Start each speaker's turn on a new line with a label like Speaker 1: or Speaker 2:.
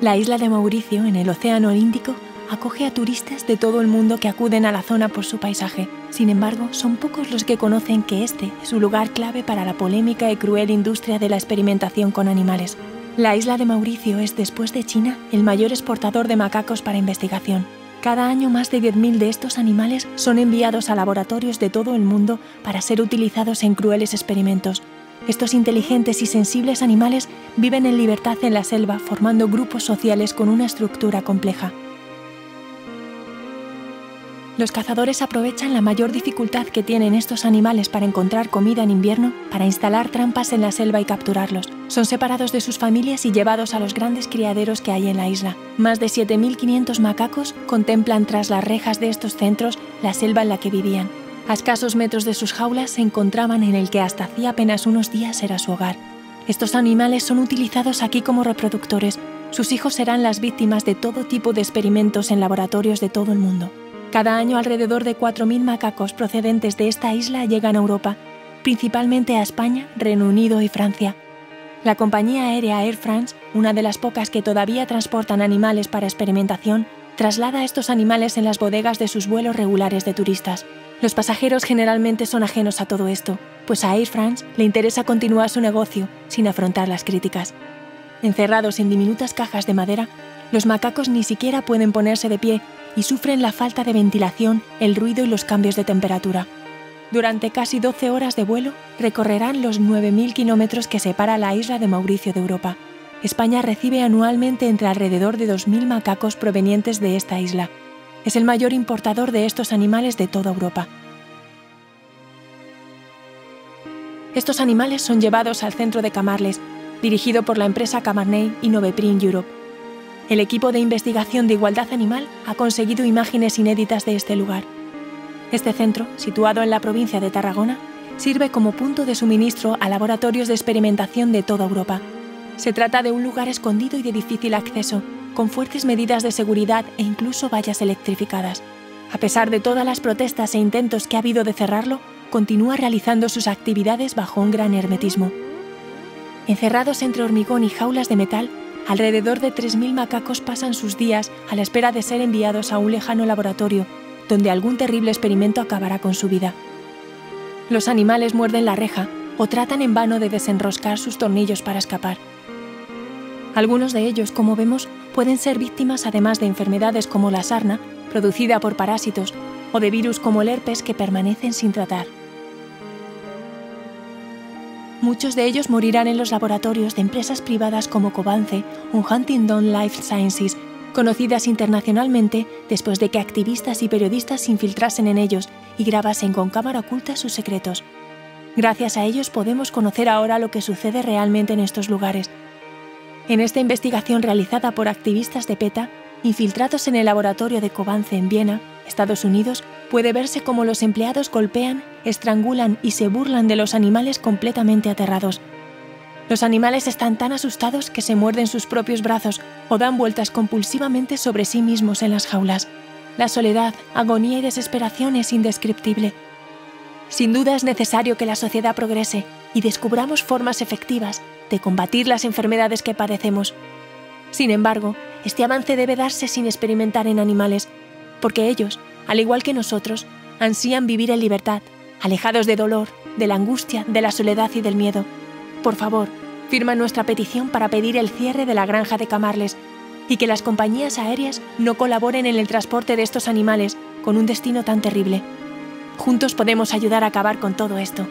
Speaker 1: La isla de Mauricio, en el Océano Índico, acoge a turistas de todo el mundo que acuden a la zona por su paisaje. Sin embargo, son pocos los que conocen que este es un lugar clave para la polémica y cruel industria de la experimentación con animales. La isla de Mauricio es, después de China, el mayor exportador de macacos para investigación. Cada año más de 10.000 de estos animales son enviados a laboratorios de todo el mundo para ser utilizados en crueles experimentos. Estos inteligentes y sensibles animales viven en libertad en la selva formando grupos sociales con una estructura compleja. Los cazadores aprovechan la mayor dificultad que tienen estos animales para encontrar comida en invierno para instalar trampas en la selva y capturarlos. Son separados de sus familias y llevados a los grandes criaderos que hay en la isla. Más de 7.500 macacos contemplan tras las rejas de estos centros la selva en la que vivían. A escasos metros de sus jaulas se encontraban en el que hasta hacía apenas unos días era su hogar. Estos animales son utilizados aquí como reproductores. Sus hijos serán las víctimas de todo tipo de experimentos en laboratorios de todo el mundo. Cada año alrededor de 4.000 macacos procedentes de esta isla llegan a Europa, principalmente a España, Reino Unido y Francia. La compañía aérea Air France, una de las pocas que todavía transportan animales para experimentación, traslada estos animales en las bodegas de sus vuelos regulares de turistas. Los pasajeros generalmente son ajenos a todo esto, pues a Air France le interesa continuar su negocio sin afrontar las críticas. Encerrados en diminutas cajas de madera, los macacos ni siquiera pueden ponerse de pie y sufren la falta de ventilación, el ruido y los cambios de temperatura. Durante casi 12 horas de vuelo recorrerán los 9.000 kilómetros que separa la isla de Mauricio de Europa. España recibe anualmente entre alrededor de 2.000 macacos provenientes de esta isla. Es el mayor importador de estos animales de toda Europa. Estos animales son llevados al centro de Camarles, dirigido por la empresa Camarney y Noveprin Europe el equipo de investigación de igualdad animal ha conseguido imágenes inéditas de este lugar. Este centro, situado en la provincia de Tarragona, sirve como punto de suministro a laboratorios de experimentación de toda Europa. Se trata de un lugar escondido y de difícil acceso, con fuertes medidas de seguridad e incluso vallas electrificadas. A pesar de todas las protestas e intentos que ha habido de cerrarlo, continúa realizando sus actividades bajo un gran hermetismo. Encerrados entre hormigón y jaulas de metal, Alrededor de 3.000 macacos pasan sus días a la espera de ser enviados a un lejano laboratorio, donde algún terrible experimento acabará con su vida. Los animales muerden la reja o tratan en vano de desenroscar sus tornillos para escapar. Algunos de ellos, como vemos, pueden ser víctimas además de enfermedades como la sarna, producida por parásitos, o de virus como el herpes que permanecen sin tratar. Muchos de ellos morirán en los laboratorios de empresas privadas como Covance o Huntingdon Life Sciences, conocidas internacionalmente después de que activistas y periodistas se infiltrasen en ellos y grabasen con cámara oculta sus secretos. Gracias a ellos podemos conocer ahora lo que sucede realmente en estos lugares. En esta investigación realizada por activistas de PETA, infiltrados en el laboratorio de Covance en Viena, Estados Unidos, puede verse cómo los empleados golpean, estrangulan y se burlan de los animales completamente aterrados. Los animales están tan asustados que se muerden sus propios brazos o dan vueltas compulsivamente sobre sí mismos en las jaulas. La soledad, agonía y desesperación es indescriptible. Sin duda es necesario que la sociedad progrese y descubramos formas efectivas de combatir las enfermedades que padecemos. Sin embargo, este avance debe darse sin experimentar en animales, porque ellos al igual que nosotros, ansían vivir en libertad, alejados de dolor, de la angustia, de la soledad y del miedo. Por favor, firma nuestra petición para pedir el cierre de la granja de Camarles y que las compañías aéreas no colaboren en el transporte de estos animales con un destino tan terrible. Juntos podemos ayudar a acabar con todo esto.